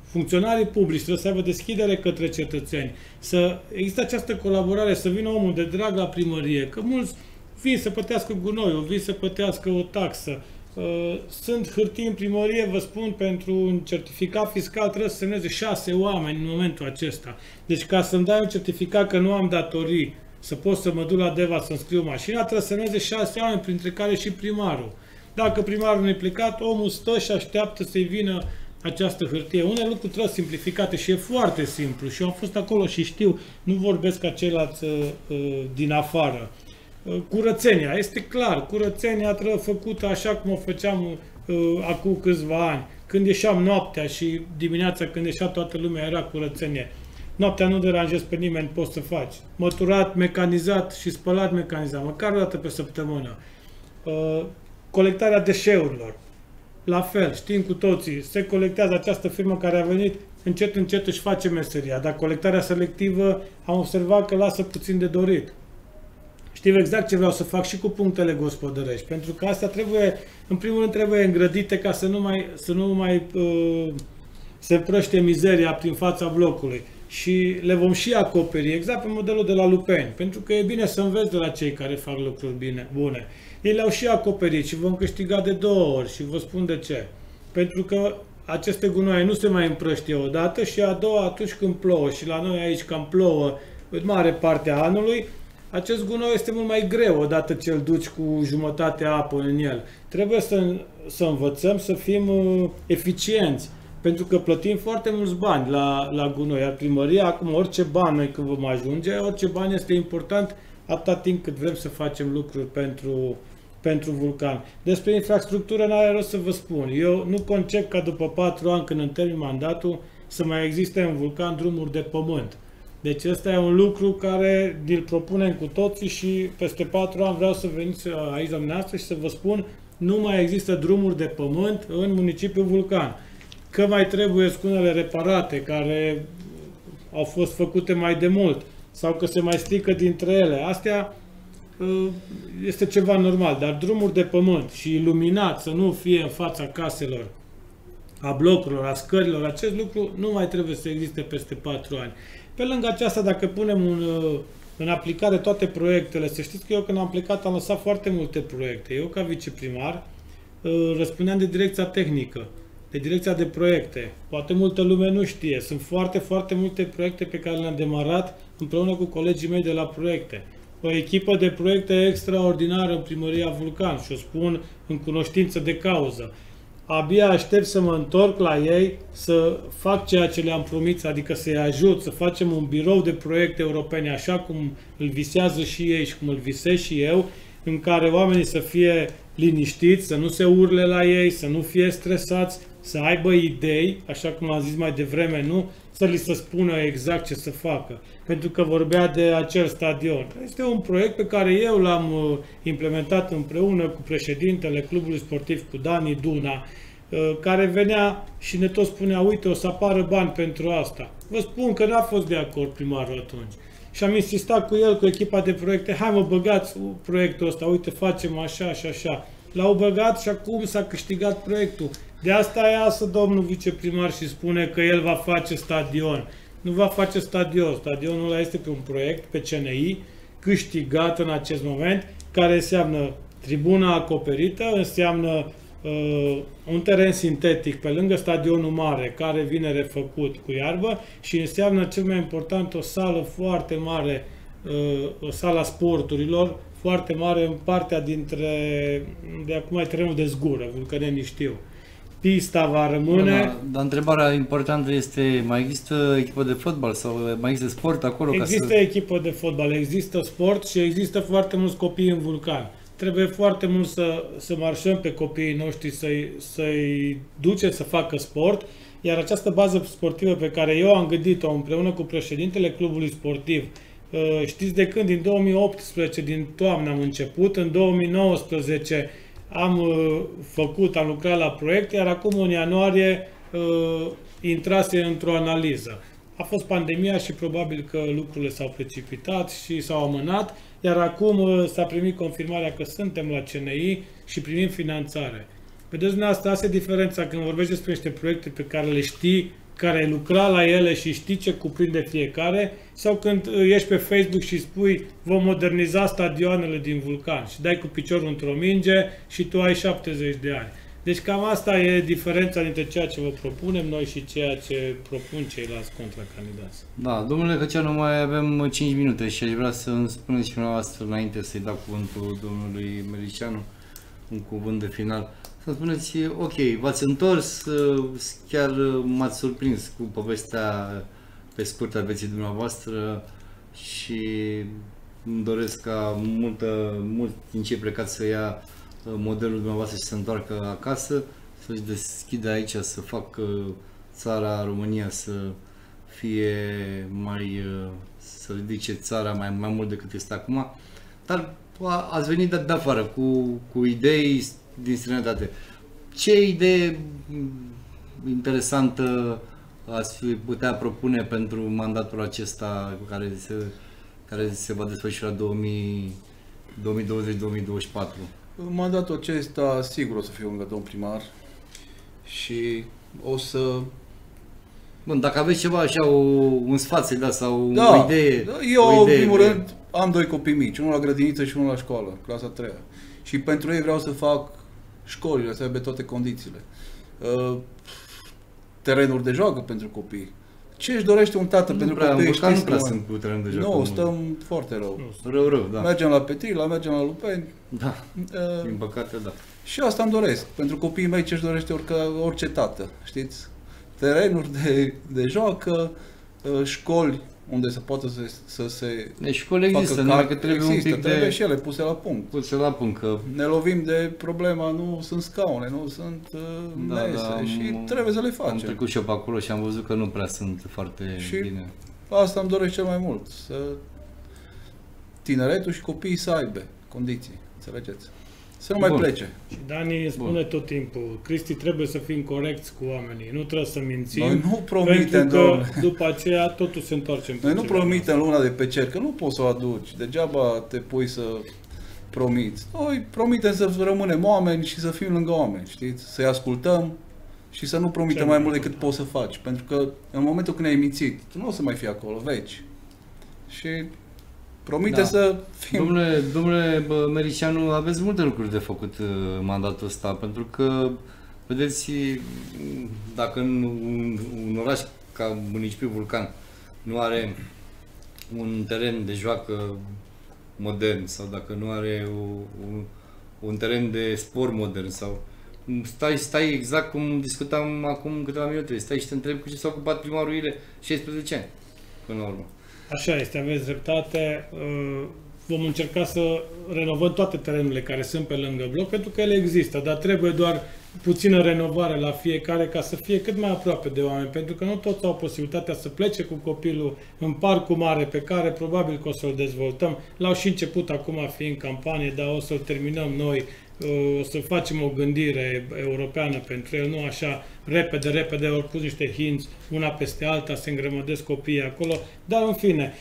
funcționarii publici trebuie să aibă deschidere către cetățeni, să există această colaborare, să vină omul de drag la primărie, că mulți vin să plătească gunoiul, vin să plătească o taxă, Uh, sunt hârtii în primărie, vă spun, pentru un certificat fiscal trebuie să semneze șase oameni în momentul acesta. Deci ca să-mi dai un certificat că nu am datorii, să pot să mă duc la Deva să-mi scriu mașina, trebuie să semneze șase oameni, printre care și primarul. Dacă primarul nu e plecat, omul stă și așteaptă să-i vină această hârtie. Unele lucruri trebuie simplificate și e foarte simplu și eu am fost acolo și știu, nu vorbesc ca ceilalți uh, uh din afară. Uh, curățenia, este clar, curățenia trebuie făcută așa cum o făceam uh, acum câțiva ani. Când ieșeam noaptea și dimineața când ieșea toată lumea era curățenie. Noaptea nu deranjezi pe nimeni, poți să faci. Măturat, mecanizat și spălat mecanizat, măcar o dată pe săptămână. Uh, colectarea deșeurilor. La fel, știm cu toții, se colectează această firmă care a venit, încet, încet își face meseria, dar colectarea selectivă am observat că lasă puțin de dorit. Știu exact ce vreau să fac și cu punctele gospodărești, pentru că asta trebuie, în primul rând, trebuie îngrădite ca să nu mai, să nu mai uh, se prăște mizeria prin fața blocului. Și le vom și acoperi, exact pe modelul de la Lupeni, pentru că e bine să înveți de la cei care fac lucruri bine, bune. Ei le-au și acoperit și vom câștiga de două ori și vă spun de ce. Pentru că aceste gunoaie nu se mai împrăștie odată și a doua atunci când plouă și la noi aici cam plouă în mare parte a anului, acest gunoi este mult mai greu odată ce îl duci cu jumătate apă în el. Trebuie să, să învățăm să fim uh, eficienți, pentru că plătim foarte mulți bani la, la gunoi. Iar primăria, acum, orice bani noi când vom ajunge, orice bani este important atâta timp cât vrem să facem lucruri pentru, pentru vulcan. Despre infrastructură n-are rost să vă spun. Eu nu concep ca după patru ani, când îmi termin mandatul, să mai existe în vulcan drumuri de pământ. Deci ăsta e un lucru care îl propunem cu toții și peste patru ani vreau să veniți aici dumneavoastră și să vă spun nu mai există drumuri de pământ în municipiul Vulcan. Că mai trebuie scunele reparate care au fost făcute mai de mult sau că se mai strică dintre ele. Astea ă, este ceva normal, dar drumuri de pământ și iluminat să nu fie în fața caselor, a blocurilor, a scărilor, acest lucru nu mai trebuie să existe peste patru ani. Pe lângă aceasta, dacă punem un, uh, în aplicare toate proiectele, să știți că eu când am plecat am lăsat foarte multe proiecte. Eu ca viceprimar uh, răspundeam de direcția tehnică, de direcția de proiecte. Poate multă lume nu știe. Sunt foarte, foarte multe proiecte pe care le-am demarat împreună cu colegii mei de la proiecte. O echipă de proiecte extraordinară în primăria Vulcan și o spun în cunoștință de cauză abia aștept să mă întorc la ei, să fac ceea ce le-am promis, adică să-i ajut, să facem un birou de proiecte europene, așa cum îl visează și ei și cum îl visez și eu, în care oamenii să fie liniștiți, să nu se urle la ei, să nu fie stresați, să aibă idei, așa cum am zis mai devreme, nu să li se spună exact ce să facă. Pentru că vorbea de acel stadion. Este un proiect pe care eu l-am uh, implementat împreună cu președintele clubului sportiv cu Dani Duna, uh, care venea și ne tot spunea, uite, o să apară bani pentru asta. Vă spun că n-a fost de acord primarul atunci. Și am insistat cu el, cu echipa de proiecte, hai mă băgați proiectul ăsta, uite, facem așa și așa. L-au băgat și acum s-a câștigat proiectul. De asta iasă domnul viceprimar și spune că el va face stadion. Nu va face stadion. Stadionul ăla este pe un proiect, pe CNI, câștigat în acest moment, care înseamnă tribuna acoperită, înseamnă uh, un teren sintetic pe lângă stadionul mare, care vine refăcut cu iarbă și înseamnă cel mai important o sală foarte mare, uh, o sală a sporturilor, foarte mare în partea dintre, de acum mai terenul de zgură, vulcanenii știu. Pista va rămâne. Da, da, dar întrebarea importantă este, mai există echipă de fotbal sau mai există sport acolo? Există ca să... echipă de fotbal, există sport și există foarte mulți copii în vulcan. Trebuie foarte mult să, să marșăm pe copiii noștri, să-i, să-i duce să facă sport, iar această bază sportivă pe care eu am gândit-o împreună cu președintele clubului sportiv, uh, știți de când? Din 2018, din toamnă am început, în 2019 am uh, făcut, am lucrat la proiect, iar acum în ianuarie uh, intrase într-o analiză. a fost pandemia și probabil că lucrurile s-au precipitat și s-au amânat, iar acum uh, s-a primit confirmarea că suntem la CNI și primim finanțare. Vedeți dumneavoastră, asta e diferența când vorbești despre niște proiecte pe care le știi, care ai lucrat la ele și știi ce cuprinde fiecare, sau când uh, ești pe Facebook și spui vom moderniza stadioanele din Vulcan și dai cu piciorul într-o minge și tu ai 70 de ani. Deci cam asta e diferența dintre ceea ce vă propunem noi și ceea ce propun ceilalți contracandidați. Da, domnule Căceanu, mai avem 5 minute și aș vrea să îmi spuneți și dumneavoastră înainte să-i dau cuvântul domnului Melicianu, un cuvânt de final. Să spuneți, ok, v-ați întors, chiar m-ați surprins cu povestea pe scurt a vieții dumneavoastră și îmi doresc ca multă, mult din cei plecați să ia modelul dumneavoastră și să întoarcă acasă, să-și deschidă aici, să facă țara România să fie mai, să ridice țara mai, mai mult decât este acum, dar ați venit de, de afară cu, cu idei din străinătate. Ce idee interesantă ați putea propune pentru mandatul acesta care se, care se va desfășura 2020-2024? Mandatul acesta sigur o să fiu încă domn primar și o să... Bun, dacă aveți ceva așa, o, un sfat să da, sau da, o idee... Da, eu, o idee în primul de... rând, am doi copii mici, unul la grădiniță și unul la școală, clasa 3 Și pentru ei vreau să fac școlile, să aibă toate condițiile. Uh, terenuri de joacă pentru copii, ce își dorește un tată nu pentru prea, copii? Știți nu prea sunt cu teren de joc. Nu, stăm foarte rău. Rău, rău, da. Mergem la Petrila, mergem la Lupeni. Da, uh, din păcate, da. Și asta îmi doresc. Pentru copiii mei ce își dorește orică, orice tată, știți? Terenuri de, de joacă, uh, școli unde să poată să, să se Deci școli există, numai că trebuie există, un pic trebuie de... și ele puse la punct. Puse la punct, că... Ne lovim de problema, nu sunt scaune, nu sunt uh, Da, mese da, și am- trebuie să le Am facem. trecut și eu pe acolo și am văzut că nu prea sunt foarte Și- bine. Asta îmi doresc cel mai mult, să tineretul și copiii să aibă condiții, înțelegeți? Să nu mai Bun. plece. Și Dani îmi spune tot timpul, Cristi, trebuie să fim corecți cu oamenii, nu trebuie să mințim. Noi nu promitem, pentru că domnule. după aceea totul se întoarce în Noi nu picioare. promitem luna de pe cer, că nu poți să o aduci. Degeaba te pui să promiți. Noi promitem să rămânem oameni și să fim lângă oameni, știți? Să-i ascultăm și să nu promitem Cel mai mai mult decât poți să faci. Pentru că în momentul când ai mințit, tu nu o să mai fii acolo, veci. Și promite Da. să fim... Domnule, domnule bă, Mericeanu, aveți multe lucruri de făcut uh, în mandatul ăsta, pentru că, vedeți, m, dacă în un, un oraș ca municipiul Vulcan nu are un teren de joacă modern sau dacă nu are o, un, un teren de sport modern sau stai, stai exact cum discutam acum câteva minute, stai și te întrebi cu ce s-a ocupat primarul Ile 16 ani până la urmă. Așa este, aveți dreptate. Uh, Vom încerca să renovăm toate terenurile care sunt pe lângă bloc, pentru că ele există, dar trebuie doar puțină renovare la fiecare ca să fie cât mai aproape de oameni, pentru că nu toți au posibilitatea să plece cu copilul în parcul mare pe care probabil că o să-l dezvoltăm. L-au și început acum a fi în campanie, dar o să-l terminăm noi o să facem o gândire europeană pentru el, nu așa repede, repede, ori pus niște hinți una peste alta, se îngrămădesc copiii acolo, dar în fine,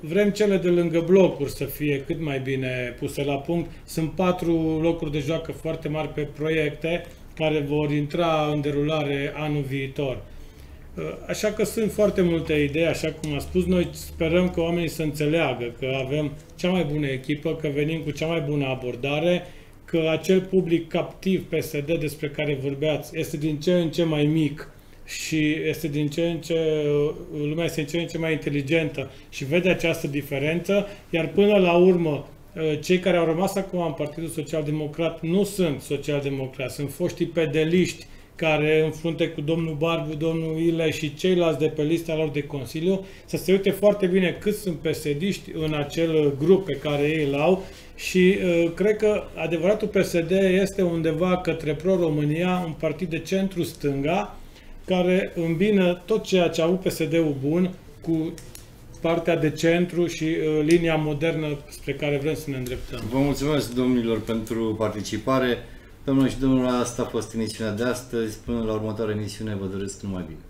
vrem cele de lângă blocuri să fie cât mai bine puse la punct. Sunt patru locuri de joacă foarte mari pe proiecte care vor intra în derulare anul viitor. Așa că sunt foarte multe idei, așa cum am spus, noi sperăm că oamenii să înțeleagă că avem cea mai bună echipă, că venim cu cea mai bună abordare, că acel public captiv PSD despre care vorbeați este din ce în ce mai mic și este din ce în ce, lumea este din ce în ce mai inteligentă și vede această diferență, iar până la urmă cei care au rămas acum în Partidul Social Democrat nu sunt social-democrați, sunt foștii pedeliști care în frunte cu domnul Barbu, domnul Ile și ceilalți de pe lista lor de Consiliu, să se uite foarte bine cât sunt pesediști în acel grup pe care ei îl au și uh, cred că adevăratul PSD este undeva către Pro-România, un partid de centru-stânga, care îmbină tot ceea ce a avut PSD-ul bun cu partea de centru și uh, linia modernă spre care vrem să ne îndreptăm. Vă mulțumesc, domnilor, pentru participare. Domnul și domnul, asta a fost emisiunea de astăzi. Până la următoarea emisiune, vă doresc numai bine.